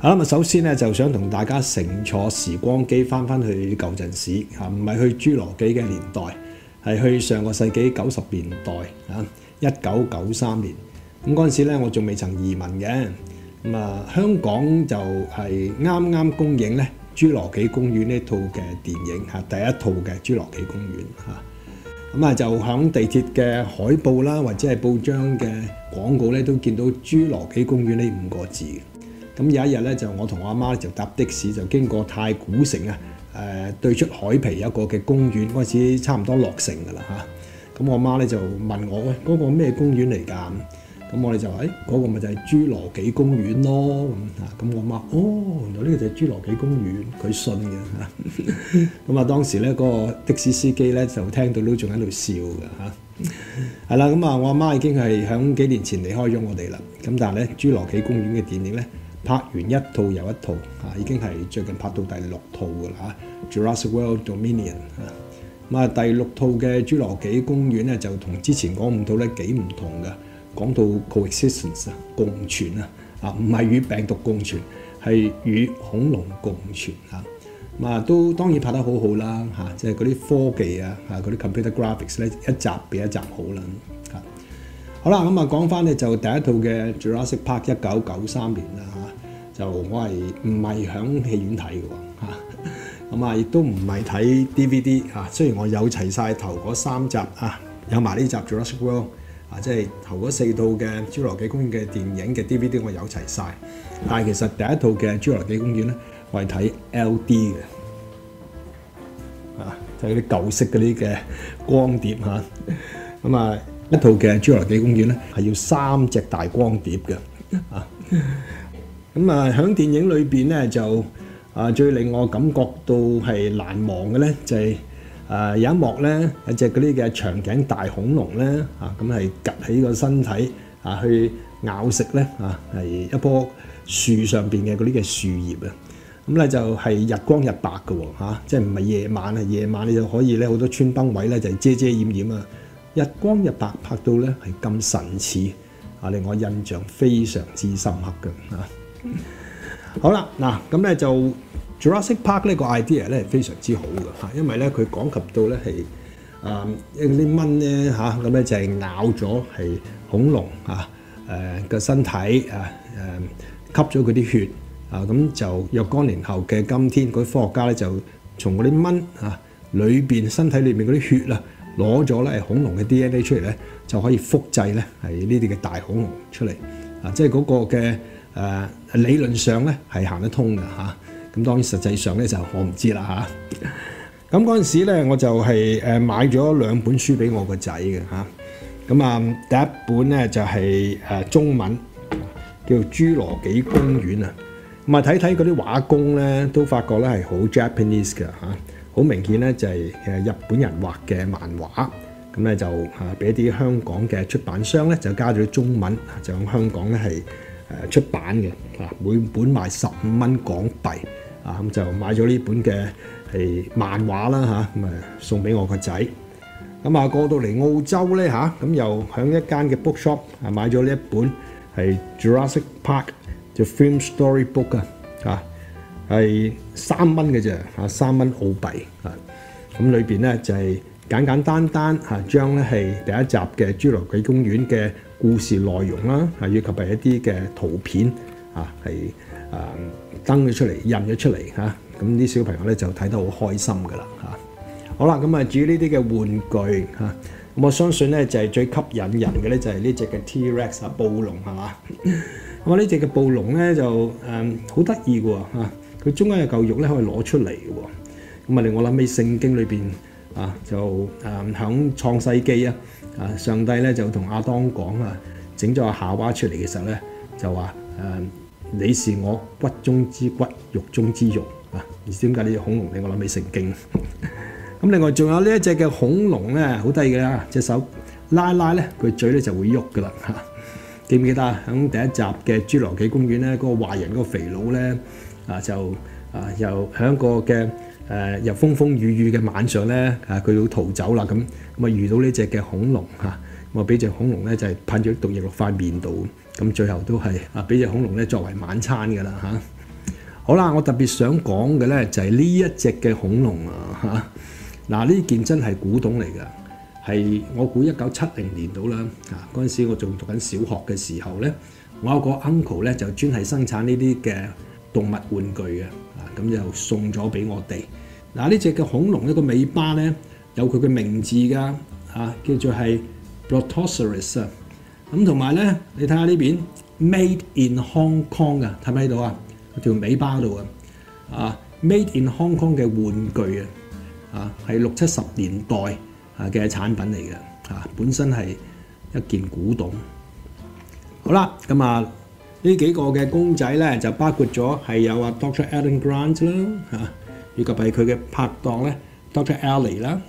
好啦，咁首先咧就想同大家乘坐時光機翻翻去舊陣時嚇，唔係去侏羅紀嘅年代，係去上個世紀九十年代嚇，一九九三年。咁嗰陣時咧，我仲未曾移民嘅。咁啊，香港就係啱啱公映咧《侏羅紀公園》呢套嘅電影嚇，第一套嘅《侏羅紀公園》嚇。咁啊，就響地鐵嘅海報啦，或者係報章嘅廣告咧，都見到《侏羅紀公園》呢五個字。咁有一日咧，就我同我阿媽就搭的士，就經過太古城啊，誒對出海皮有一個嘅公園，嗰陣時差唔多落成㗎啦嚇。咁我媽咧就問我喂，嗰個咩公園嚟㗎？咁我哋就誒嗰個咪就係侏羅紀公園咯咁啊。咁我媽哦，原來呢個就係侏羅紀公園，佢信嘅嚇。咁啊當時咧嗰個的士司機咧就聽到都仲喺度笑嘅嚇。係啦，咁啊我阿媽已經係響幾年前離開咗我哋啦。咁但係咧侏羅紀公園嘅電影咧。拍完一套又一套，啊已經係最近拍到第六套㗎啦嚇，《Jurassic World Dominion》啊，咁啊第六套嘅《侏羅紀公園》咧就同之前講五套咧幾唔同嘅，講到 coexistence 啊共存啊，啊唔係與病毒共存，係與恐龍共存啊，咁啊都當然拍得好好啦嚇，即係嗰啲科技啊嚇嗰啲 computer graphics 咧一集比一集好啦嚇。好啦，咁啊講翻咧就第一套嘅 Jurassic Park 一九九三年啦嚇。就我係唔係響戲院睇嘅喎，咁啊亦都唔係睇 DVD 嚇。雖然我有齊晒頭嗰三集啊，有埋呢集 Jurassic World 啊，即係頭嗰四套嘅《侏羅紀公園》嘅電影嘅 DVD 我有齊晒。但係其實第一套嘅《侏羅紀公園》咧，我係睇 LD 嘅，啊，就係啲舊式嗰啲嘅光碟嚇。咁啊，一套嘅《侏羅紀公園》咧係要三隻大光碟嘅啊。咁啊，喺電影裏邊咧就啊最令我感覺到係難忘嘅咧，就係啊有一幕咧，有隻嗰啲嘅長頸大恐龍咧啊，咁係趌起個身體啊去咬食咧啊，係一棵樹上邊嘅嗰啲嘅樹葉啊，咁咧就係日光日白嘅喎嚇，即係唔係夜晚啊？夜晚你就可以咧好多穿崩位咧就係遮遮掩掩啊，日光日白拍到咧係咁神似啊，令我印象非常之深刻嘅嚇。好啦，嗱咁咧就 Jurassic Park 呢個 idea 咧係非常之好嘅嚇，因為咧佢講及到咧係啊一啲蚊咧嚇咁咧就係咬咗係恐龍啊誒個身體啊誒吸咗佢啲血啊，咁就若干年後嘅今天，嗰啲科學家咧就從嗰啲蚊啊裏邊身體裏邊嗰啲血啊攞咗咧恐龍嘅 DNA 出嚟咧，就可以複製咧係呢啲嘅大恐龍出嚟啊，即係嗰個嘅。誒、理論上咧係行得通嘅嚇，咁、啊、當然實際上咧就我唔知啦嚇。咁嗰陣時咧我就係誒買咗兩本書俾我個仔嘅嚇，咁啊第一本咧就係、是、誒中文叫《侏羅紀公園》啊，咁啊睇睇嗰啲畫工咧都發覺咧係好 Japanese 嘅嚇，好明顯咧就係誒日本人畫嘅漫畫，咁咧就嚇俾一啲香港嘅出版商咧就加咗中文，就喺香港咧係。誒出版嘅啊，每本賣十五蚊港幣啊，咁就買咗呢本嘅係漫畫啦嚇，咁啊送俾我個仔。咁啊過到嚟澳洲咧嚇，咁又喺一間嘅 bookshop 啊買咗呢一本係 Jurassic Park 嘅 film story book 啊，嚇係三蚊嘅啫嚇，三蚊澳幣啊。咁裏邊咧就係簡簡單單嚇，將咧係第一集嘅侏羅紀公園嘅故事內容啦，啊，以及係一啲嘅圖片啊，係啊登咗出嚟，印咗出嚟嚇，咁啲小朋友咧就睇得好開心噶啦嚇。好啦，咁啊至於呢啲嘅玩具嚇，咁我相信咧就係最吸引人嘅咧就係呢隻嘅 T-Rex 啊，暴龍係嘛？咁啊呢隻嘅暴龍咧就誒好得意嘅喎，佢中間有嚿肉咧可以攞出嚟嘅喎，咁啊令我諗起聖經裏邊啊就誒響創世記啊。啊！上帝咧就同亞當講啊，整咗個夏娃出嚟嘅時候咧，就話誒、你是我骨中之骨，肉中之肉啊！唔知點解呢隻恐龍令我諗起聖經。咁另外仲有呢一隻嘅恐龍咧，好得意嘅啦，隻手拉拉咧，佢嘴咧就會喐噶啦嚇。記唔記得啊？喺第一集嘅侏羅紀公園咧，嗰、那個壞人嗰個肥佬咧啊，就啊又喺個嘅。誒又風風雨雨嘅晚上咧，啊佢要逃走啦，咁咁啊遇到呢隻嘅恐龍嚇，咁啊俾隻恐龍咧就係噴咗毒液落塊面度，咁最後都係啊俾隻恐龍咧作為晚餐㗎啦嚇。好啦，我特別想講嘅咧就係呢一隻嘅恐龍啊嚇。嗱，呢件真係古董嚟㗎，係我估一九七零年到啦嚇。嗰陣時我仲讀緊小學嘅時候咧，我有個 uncle 咧就專係生產呢啲嘅動物玩具嘅，啊咁就送咗俾我哋。嗱，呢隻嘅恐龍一個尾巴咧有佢嘅名字㗎，嚇叫做係 Brontosaurus 啊。咁同埋咧，你睇下呢邊 Made in Hong Kong 啊，睇唔睇到啊？條尾巴度啊，啊 Made in Hong Kong 嘅玩具啊，啊係六七十年代啊嘅產品嚟嘅，啊本身係一件古董。好啦，咁啊呢幾個嘅公仔咧就包括咗係有啊 Dr. Alan Grant 啦，嚇，以及係佢嘅拍檔咧 Dr. Ellie 啦。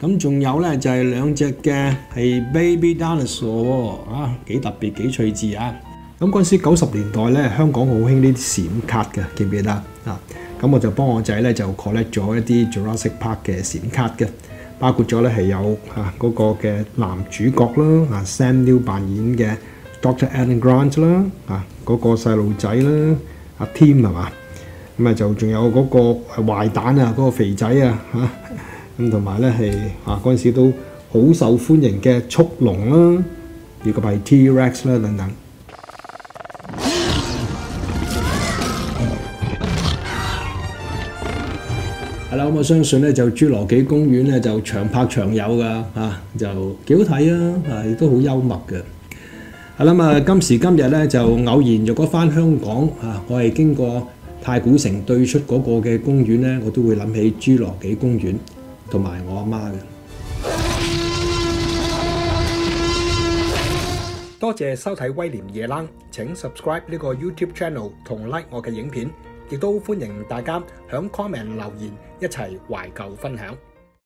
咁仲有咧就係兩隻嘅係 Baby Dinosaur，啊幾特別幾趣致啊！咁嗰陣時九十年代咧，香港好興呢啲閃卡嘅，記唔記得啊？咁我就幫我仔咧就 collect 咗一啲 Jurassic Park 嘅閃卡嘅，包括咗咧係有啊嗰個嘅男主角啦，啊 Sam Neill 扮演嘅 Dr. Alan Grant 啦，啊嗰個細路仔啦，阿 Tim 係嘛？咁啊就仲有嗰個壞蛋啊，嗰個肥仔啊嚇，咁同埋咧係啊嗰陣時都好受歡迎嘅速龍啦，以及係 T-Rex 啦等等。係啦，咁我相信咧就侏羅紀公園咧就長拍長有噶嚇，就幾好睇啊！啊，亦都好幽默嘅。係啦，咁啊今時今日咧就偶然若果翻香港啊，我係經過太古城對出嗰個嘅公園咧，我都會諗起侏羅紀公園同埋我阿媽嘅。多謝收睇威廉夜冷，請 subscribe 呢個 YouTube channel 同 like 我嘅影片。亦都歡迎大家響 comment 留言，一齊懷舊分享。